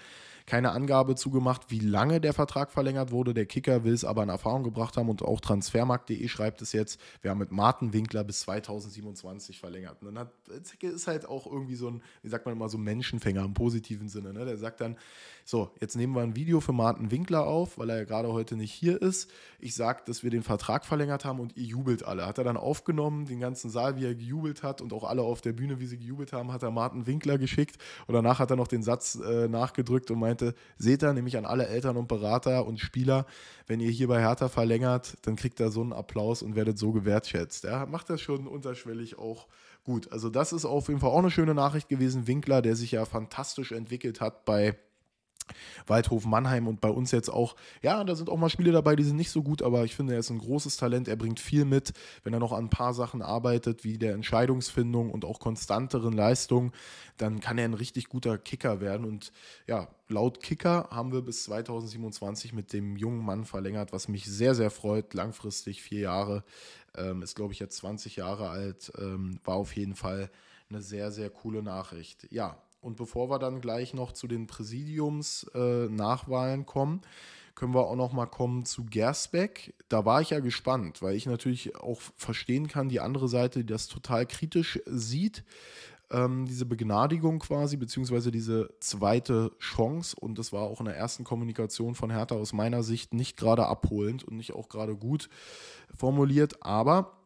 keine Angabe zugemacht, wie lange der Vertrag verlängert wurde. Der Kicker will es aber in Erfahrung gebracht haben und auch transfermarkt.de schreibt es jetzt. Wir haben mit Martin Winkler bis 2027 verlängert. Und dann hat Zecke ist halt auch irgendwie so ein, wie sagt man immer, so ein Menschenfänger im positiven Sinne. Ne? Der sagt dann, so, jetzt nehmen wir ein Video für Martin Winkler auf, weil er ja gerade heute nicht hier ist. Ich sage, dass wir den Vertrag verlängert haben und ihr jubelt alle. Hat er dann aufgenommen, den ganzen Saal, wie er gejubelt hat und auch alle auf der Bühne, wie sie gejubelt haben, hat er Martin Winkler geschickt und danach hat er noch den Satz äh, nachgedrückt und meinte, seht ihr, nämlich an alle Eltern und Berater und Spieler, wenn ihr hier bei Hertha verlängert, dann kriegt er so einen Applaus und werdet so gewertschätzt. Er macht das schon unterschwellig auch gut. Also das ist auf jeden Fall auch eine schöne Nachricht gewesen. Winkler, der sich ja fantastisch entwickelt hat bei Waldhof Mannheim und bei uns jetzt auch, ja, da sind auch mal Spiele dabei, die sind nicht so gut, aber ich finde, er ist ein großes Talent, er bringt viel mit, wenn er noch an ein paar Sachen arbeitet, wie der Entscheidungsfindung und auch konstanteren Leistungen, dann kann er ein richtig guter Kicker werden und ja, laut Kicker haben wir bis 2027 mit dem jungen Mann verlängert, was mich sehr, sehr freut, langfristig vier Jahre, ähm, ist glaube ich jetzt 20 Jahre alt, ähm, war auf jeden Fall eine sehr, sehr coole Nachricht. Ja, und bevor wir dann gleich noch zu den Präsidiums-Nachwahlen äh, kommen, können wir auch noch mal kommen zu Gersbeck. Da war ich ja gespannt, weil ich natürlich auch verstehen kann, die andere Seite, die das total kritisch sieht, ähm, diese Begnadigung quasi, beziehungsweise diese zweite Chance. Und das war auch in der ersten Kommunikation von Hertha aus meiner Sicht nicht gerade abholend und nicht auch gerade gut formuliert. Aber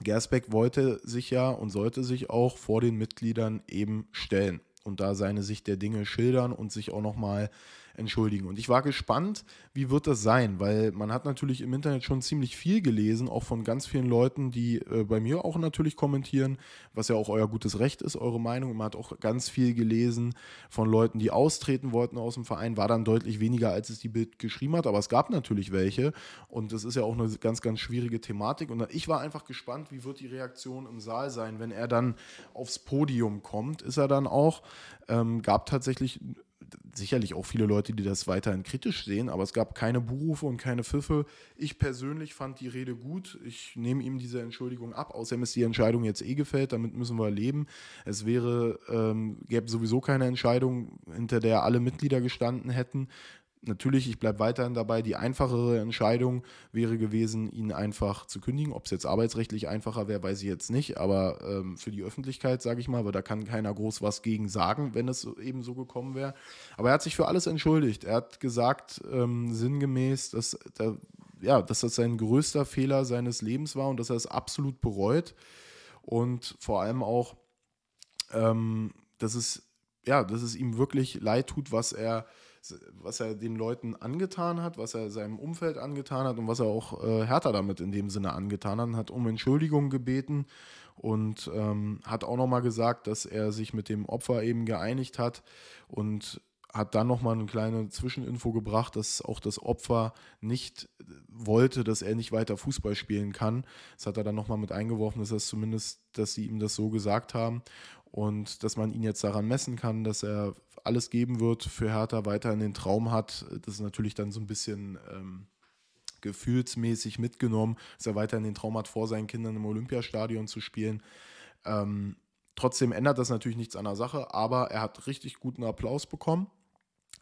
Gersbeck wollte sich ja und sollte sich auch vor den Mitgliedern eben stellen und da seine Sicht der Dinge schildern und sich auch nochmal entschuldigen. Und ich war gespannt, wie wird das sein, weil man hat natürlich im Internet schon ziemlich viel gelesen, auch von ganz vielen Leuten, die äh, bei mir auch natürlich kommentieren, was ja auch euer gutes Recht ist, eure Meinung. Man hat auch ganz viel gelesen von Leuten, die austreten wollten aus dem Verein, war dann deutlich weniger, als es die Bild geschrieben hat, aber es gab natürlich welche und das ist ja auch eine ganz, ganz schwierige Thematik und ich war einfach gespannt, wie wird die Reaktion im Saal sein, wenn er dann aufs Podium kommt, ist er dann auch, ähm, gab tatsächlich sicherlich auch viele Leute, die das weiterhin kritisch sehen, aber es gab keine Berufe und keine Pfiffe. Ich persönlich fand die Rede gut. Ich nehme ihm diese Entschuldigung ab. Außerdem ist die Entscheidung jetzt eh gefällt, damit müssen wir leben. Es wäre, ähm, gäbe sowieso keine Entscheidung, hinter der alle Mitglieder gestanden hätten. Natürlich, ich bleibe weiterhin dabei, die einfachere Entscheidung wäre gewesen, ihn einfach zu kündigen. Ob es jetzt arbeitsrechtlich einfacher wäre, weiß ich jetzt nicht, aber ähm, für die Öffentlichkeit, sage ich mal, weil da kann keiner groß was gegen sagen, wenn es eben so gekommen wäre. Aber er hat sich für alles entschuldigt. Er hat gesagt, ähm, sinngemäß, dass, da, ja, dass das sein größter Fehler seines Lebens war und dass er es absolut bereut. Und vor allem auch, ähm, dass, es, ja, dass es ihm wirklich leid tut, was er was er den Leuten angetan hat, was er seinem Umfeld angetan hat und was er auch äh, Hertha damit in dem Sinne angetan hat, hat um Entschuldigung gebeten und ähm, hat auch nochmal gesagt, dass er sich mit dem Opfer eben geeinigt hat und hat dann nochmal eine kleine Zwischeninfo gebracht, dass auch das Opfer nicht wollte, dass er nicht weiter Fußball spielen kann. Das hat er dann nochmal mit eingeworfen, dass, das zumindest, dass sie ihm das so gesagt haben und dass man ihn jetzt daran messen kann, dass er alles geben wird für Hertha, weiterhin den Traum hat. Das ist natürlich dann so ein bisschen ähm, gefühlsmäßig mitgenommen, dass er weiterhin den Traum hat, vor seinen Kindern im Olympiastadion zu spielen. Ähm, trotzdem ändert das natürlich nichts an der Sache, aber er hat richtig guten Applaus bekommen.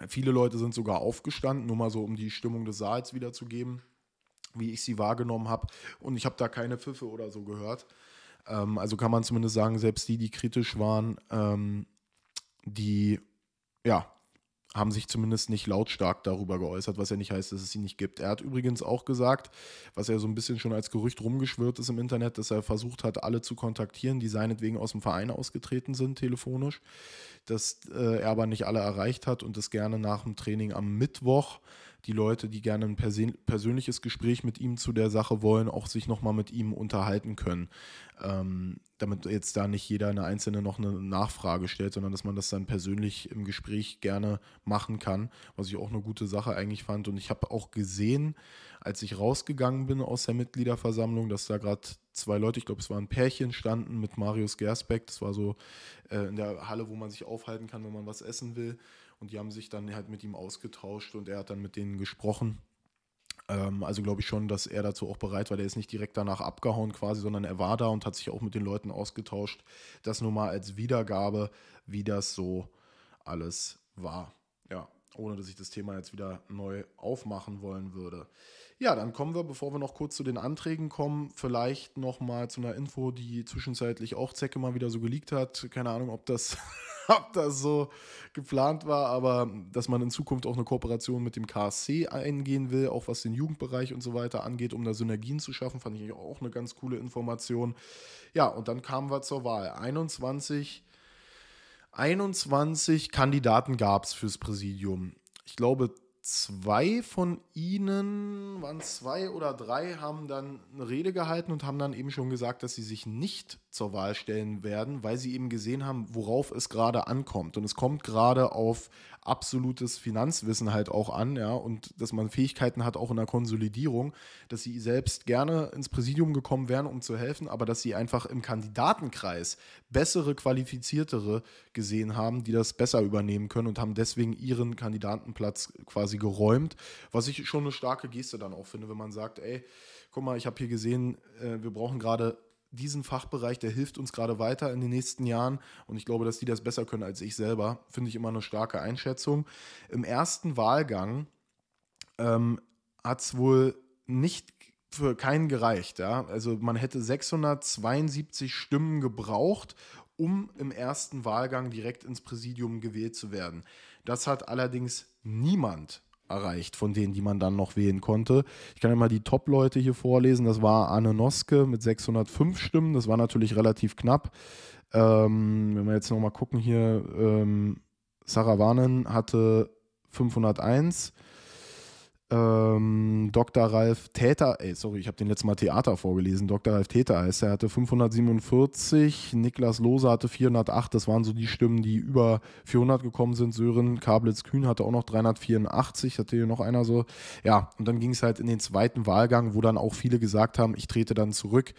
Viele Leute sind sogar aufgestanden, nur mal so, um die Stimmung des Saals wiederzugeben, wie ich sie wahrgenommen habe. Und ich habe da keine Pfiffe oder so gehört. Ähm, also kann man zumindest sagen, selbst die, die kritisch waren, ähm, die ja, haben sich zumindest nicht lautstark darüber geäußert, was ja nicht heißt, dass es sie nicht gibt. Er hat übrigens auch gesagt, was ja so ein bisschen schon als Gerücht rumgeschwirrt ist im Internet, dass er versucht hat, alle zu kontaktieren, die seinetwegen aus dem Verein ausgetreten sind, telefonisch, dass äh, er aber nicht alle erreicht hat und das gerne nach dem Training am Mittwoch die Leute, die gerne ein persönliches Gespräch mit ihm zu der Sache wollen, auch sich nochmal mit ihm unterhalten können. Ähm, damit jetzt da nicht jeder eine einzelne noch eine Nachfrage stellt, sondern dass man das dann persönlich im Gespräch gerne machen kann, was ich auch eine gute Sache eigentlich fand. Und ich habe auch gesehen, als ich rausgegangen bin aus der Mitgliederversammlung, dass da gerade zwei Leute, ich glaube, es waren Pärchen, standen mit Marius Gersbeck. Das war so äh, in der Halle, wo man sich aufhalten kann, wenn man was essen will. Und die haben sich dann halt mit ihm ausgetauscht und er hat dann mit denen gesprochen. Ähm, also glaube ich schon, dass er dazu auch bereit war. Der ist nicht direkt danach abgehauen quasi, sondern er war da und hat sich auch mit den Leuten ausgetauscht. Das nur mal als Wiedergabe, wie das so alles war. Ja. ohne dass ich das Thema jetzt wieder neu aufmachen wollen würde. Ja, dann kommen wir, bevor wir noch kurz zu den Anträgen kommen, vielleicht noch mal zu einer Info, die zwischenzeitlich auch Zecke mal wieder so geleakt hat. Keine Ahnung, ob das, ob das so geplant war, aber dass man in Zukunft auch eine Kooperation mit dem KSC eingehen will, auch was den Jugendbereich und so weiter angeht, um da Synergien zu schaffen, fand ich auch eine ganz coole Information. Ja, und dann kamen wir zur Wahl. 21 21 Kandidaten gab es fürs Präsidium. Ich glaube, zwei von ihnen, waren zwei oder drei, haben dann eine Rede gehalten und haben dann eben schon gesagt, dass sie sich nicht zur Wahl stellen werden, weil sie eben gesehen haben, worauf es gerade ankommt. Und es kommt gerade auf absolutes Finanzwissen halt auch an, ja, und dass man Fähigkeiten hat, auch in der Konsolidierung, dass sie selbst gerne ins Präsidium gekommen wären, um zu helfen, aber dass sie einfach im Kandidatenkreis bessere, qualifiziertere gesehen haben, die das besser übernehmen können und haben deswegen ihren Kandidatenplatz quasi geräumt, was ich schon eine starke Geste dann auch finde, wenn man sagt, ey, guck mal, ich habe hier gesehen, äh, wir brauchen gerade diesen Fachbereich, der hilft uns gerade weiter in den nächsten Jahren. Und ich glaube, dass die das besser können als ich selber. Finde ich immer eine starke Einschätzung. Im ersten Wahlgang ähm, hat es wohl nicht für keinen gereicht. Ja? Also man hätte 672 Stimmen gebraucht, um im ersten Wahlgang direkt ins Präsidium gewählt zu werden. Das hat allerdings niemand erreicht von denen, die man dann noch wählen konnte. Ich kann ja mal die Top-Leute hier vorlesen. Das war Anne Noske mit 605 Stimmen. Das war natürlich relativ knapp. Ähm, wenn wir jetzt nochmal gucken hier, ähm, Sarah Warnen hatte 501. Ähm, Dr. Ralf Täter, ey, sorry, ich habe den letzten Mal Theater vorgelesen. Dr. Ralf Täter heißt, er hatte 547, Niklas Lohse hatte 408, das waren so die Stimmen, die über 400 gekommen sind. Sören Kablitz-Kühn hatte auch noch 384, hatte hier noch einer so. Ja, und dann ging es halt in den zweiten Wahlgang, wo dann auch viele gesagt haben, ich trete dann zurück,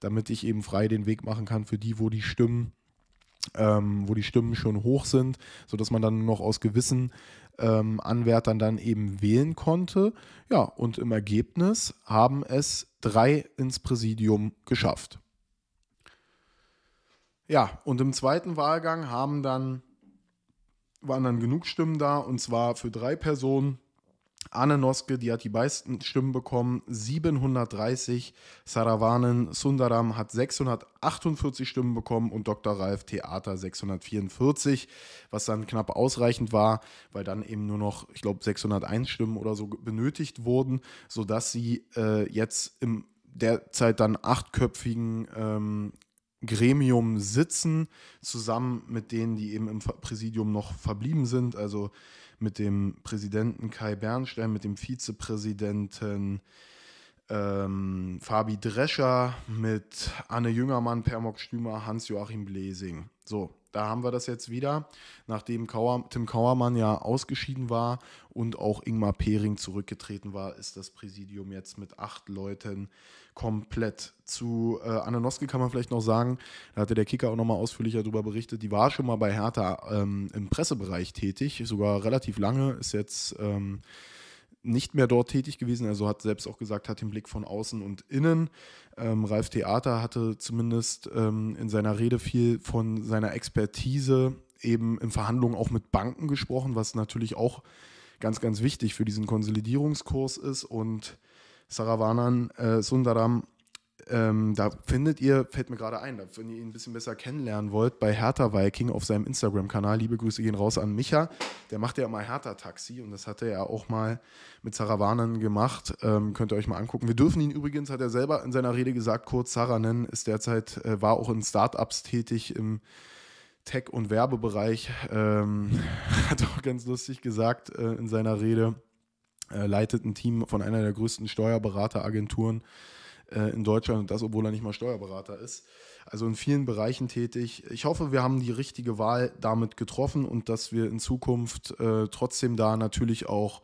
damit ich eben frei den Weg machen kann für die, wo die Stimmen ähm, wo die Stimmen schon hoch sind, sodass man dann noch aus gewissen ähm, Anwärtern dann eben wählen konnte. Ja, und im Ergebnis haben es drei ins Präsidium geschafft. Ja, und im zweiten Wahlgang haben dann, waren dann genug Stimmen da, und zwar für drei Personen Anne Noske, die hat die meisten Stimmen bekommen, 730. Saravanan Sundaram hat 648 Stimmen bekommen und Dr. Ralf Theater 644, was dann knapp ausreichend war, weil dann eben nur noch, ich glaube, 601 Stimmen oder so benötigt wurden, sodass sie äh, jetzt im derzeit dann achtköpfigen ähm, Gremium sitzen, zusammen mit denen, die eben im Präsidium noch verblieben sind. Also mit dem Präsidenten Kai Bernstein, mit dem Vizepräsidenten ähm, Fabi Drescher, mit Anne Jüngermann, Permok Stümer, Hans-Joachim Blesing. So, da haben wir das jetzt wieder, nachdem Kauer, Tim Kauermann ja ausgeschieden war und auch Ingmar Pering zurückgetreten war, ist das Präsidium jetzt mit acht Leuten komplett. Zu äh, Anne Noske kann man vielleicht noch sagen, da hatte der Kicker auch nochmal ausführlicher darüber berichtet, die war schon mal bei Hertha ähm, im Pressebereich tätig, sogar relativ lange, ist jetzt ähm, nicht mehr dort tätig gewesen, also hat selbst auch gesagt, hat den Blick von außen und innen. Ähm, Ralf Theater hatte zumindest ähm, in seiner Rede viel von seiner Expertise eben in Verhandlungen auch mit Banken gesprochen, was natürlich auch ganz, ganz wichtig für diesen Konsolidierungskurs ist und Saravanan äh, Sundaram, ähm, da findet ihr, fällt mir gerade ein, wenn ihr ihn ein bisschen besser kennenlernen wollt, bei Hertha Viking auf seinem Instagram-Kanal. Liebe Grüße gehen raus an Micha. Der macht ja immer Hertha-Taxi und das hat er ja auch mal mit Saravanan gemacht. Ähm, könnt ihr euch mal angucken. Wir dürfen ihn übrigens, hat er selber in seiner Rede gesagt, kurz Saranen ist derzeit, äh, war auch in Startups tätig im Tech- und Werbebereich. Ähm, hat auch ganz lustig gesagt äh, in seiner Rede er leitet ein Team von einer der größten Steuerberateragenturen äh, in Deutschland und das, obwohl er nicht mal Steuerberater ist. Also in vielen Bereichen tätig. Ich hoffe, wir haben die richtige Wahl damit getroffen und dass wir in Zukunft äh, trotzdem da natürlich auch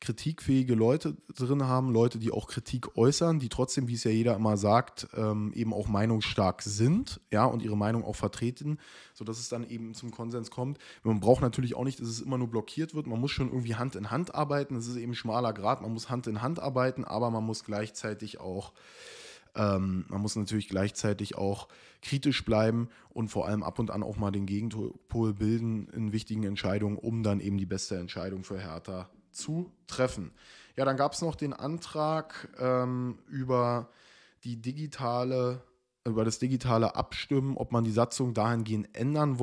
kritikfähige Leute drin haben, Leute, die auch Kritik äußern, die trotzdem, wie es ja jeder immer sagt, ähm, eben auch meinungsstark sind, ja, und ihre Meinung auch vertreten, sodass es dann eben zum Konsens kommt. Man braucht natürlich auch nicht, dass es immer nur blockiert wird, man muss schon irgendwie Hand in Hand arbeiten, das ist eben schmaler Grad, man muss Hand in Hand arbeiten, aber man muss gleichzeitig auch Ähm, man muss natürlich gleichzeitig auch kritisch bleiben und vor allem ab und an auch mal den Gegenpol bilden in wichtigen Entscheidungen, um dann eben die beste Entscheidung für Hertha zu treffen. Ja, dann gab es noch den Antrag ähm, über die digitale über das digitale Abstimmen, ob man die Satzung dahingehend ändern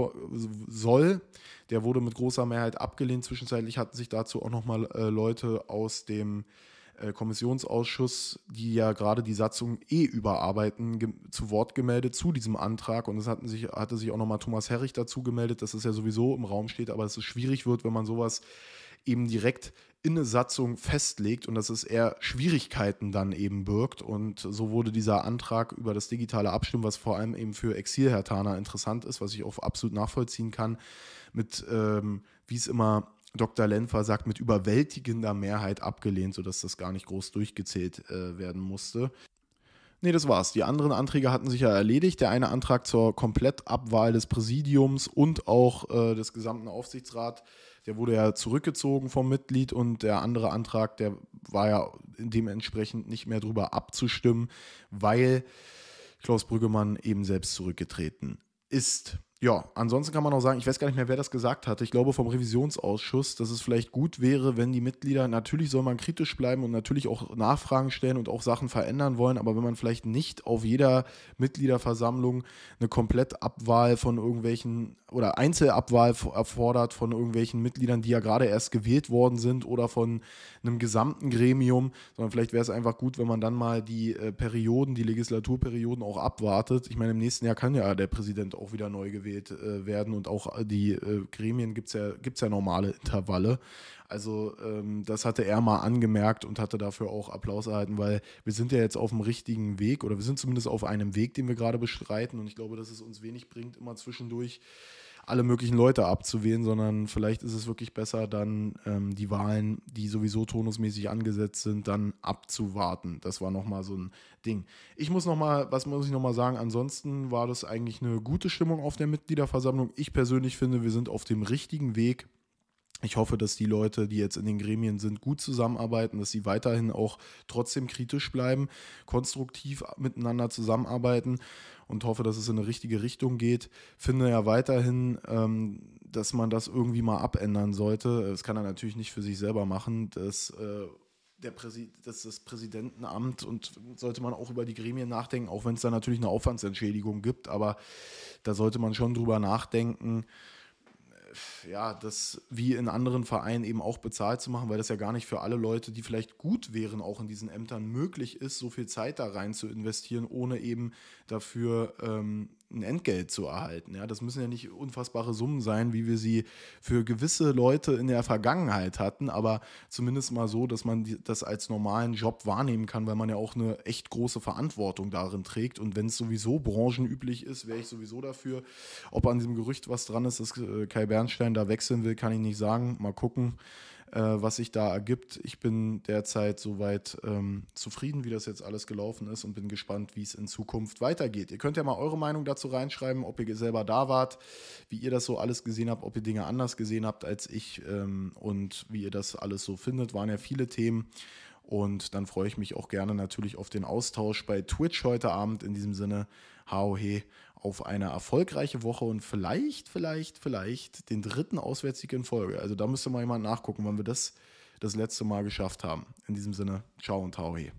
soll. Der wurde mit großer Mehrheit abgelehnt. Zwischenzeitlich hatten sich dazu auch nochmal äh, Leute aus dem äh, Kommissionsausschuss, die ja gerade die Satzung eh überarbeiten, zu Wort gemeldet zu diesem Antrag. Und es hatten sich, hatte sich auch nochmal Thomas Herrich dazu gemeldet, dass es ja sowieso im Raum steht, aber dass es schwierig wird, wenn man sowas eben direkt in eine Satzung festlegt und dass es eher Schwierigkeiten dann eben birgt. Und so wurde dieser Antrag über das digitale Abstimmen, was vor allem eben für Exilhertaner interessant ist, was ich auch absolut nachvollziehen kann, mit, ähm, wie es immer Dr. Lenfer sagt, mit überwältigender Mehrheit abgelehnt, sodass das gar nicht groß durchgezählt äh, werden musste. Nee, das war's. Die anderen Anträge hatten sich ja erledigt. Der eine Antrag zur Komplettabwahl des Präsidiums und auch äh, des gesamten Aufsichtsrats, der wurde ja zurückgezogen vom Mitglied und der andere Antrag, der war ja dementsprechend nicht mehr drüber abzustimmen, weil Klaus Brüggemann eben selbst zurückgetreten ist. Ja, ansonsten kann man auch sagen, ich weiß gar nicht mehr, wer das gesagt hatte. Ich glaube vom Revisionsausschuss, dass es vielleicht gut wäre, wenn die Mitglieder, natürlich soll man kritisch bleiben und natürlich auch Nachfragen stellen und auch Sachen verändern wollen, aber wenn man vielleicht nicht auf jeder Mitgliederversammlung eine Komplettabwahl von irgendwelchen oder Einzelabwahl erfordert von irgendwelchen Mitgliedern, die ja gerade erst gewählt worden sind oder von einem gesamten Gremium, sondern vielleicht wäre es einfach gut, wenn man dann mal die äh, Perioden, die Legislaturperioden auch abwartet. Ich meine, im nächsten Jahr kann ja der Präsident auch wieder neu gewählt äh, werden und auch die äh, Gremien gibt es ja, gibt's ja normale Intervalle. Also ähm, das hatte er mal angemerkt und hatte dafür auch Applaus erhalten, weil wir sind ja jetzt auf dem richtigen Weg oder wir sind zumindest auf einem Weg, den wir gerade bestreiten und ich glaube, dass es uns wenig bringt, immer zwischendurch alle möglichen Leute abzuwählen, sondern vielleicht ist es wirklich besser, dann ähm, die Wahlen, die sowieso tonusmäßig angesetzt sind, dann abzuwarten. Das war nochmal so ein Ding. Ich muss nochmal, was muss ich nochmal sagen? Ansonsten war das eigentlich eine gute Stimmung auf der Mitgliederversammlung. Ich persönlich finde, wir sind auf dem richtigen Weg. Ich hoffe, dass die Leute, die jetzt in den Gremien sind, gut zusammenarbeiten, dass sie weiterhin auch trotzdem kritisch bleiben, konstruktiv miteinander zusammenarbeiten und hoffe, dass es in eine richtige Richtung geht. Finde ja weiterhin, ähm, dass man das irgendwie mal abändern sollte. Das kann er natürlich nicht für sich selber machen. Das, äh, der Präsi das, das Präsidentenamt und sollte man auch über die Gremien nachdenken, auch wenn es da natürlich eine Aufwandsentschädigung gibt, aber da sollte man schon drüber nachdenken ja, das wie in anderen Vereinen eben auch bezahlt zu machen, weil das ja gar nicht für alle Leute, die vielleicht gut wären, auch in diesen Ämtern möglich ist, so viel Zeit da rein zu investieren, ohne eben dafür ähm, ein Entgelt zu erhalten. Ja, das müssen ja nicht unfassbare Summen sein, wie wir sie für gewisse Leute in der Vergangenheit hatten, aber zumindest mal so, dass man das als normalen Job wahrnehmen kann, weil man ja auch eine echt große Verantwortung darin trägt. Und wenn es sowieso branchenüblich ist, wäre ich sowieso dafür. Ob an diesem Gerücht was dran ist, dass äh, Kai Bernstein da wechseln will, kann ich nicht sagen. Mal gucken äh, was sich da ergibt. Ich bin derzeit soweit ähm, zufrieden, wie das jetzt alles gelaufen ist und bin gespannt, wie es in Zukunft weitergeht. Ihr könnt ja mal eure Meinung dazu reinschreiben, ob ihr selber da wart, wie ihr das so alles gesehen habt, ob ihr Dinge anders gesehen habt als ich ähm, und wie ihr das alles so findet. Waren ja viele Themen. Und dann freue ich mich auch gerne natürlich auf den Austausch bei Twitch heute Abend. In diesem Sinne, hau he auf eine erfolgreiche Woche und vielleicht, vielleicht, vielleicht den dritten Auswärtssieg in Folge. Also da müsste mal jemand nachgucken, wann wir das das letzte Mal geschafft haben. In diesem Sinne, ciao und hau he.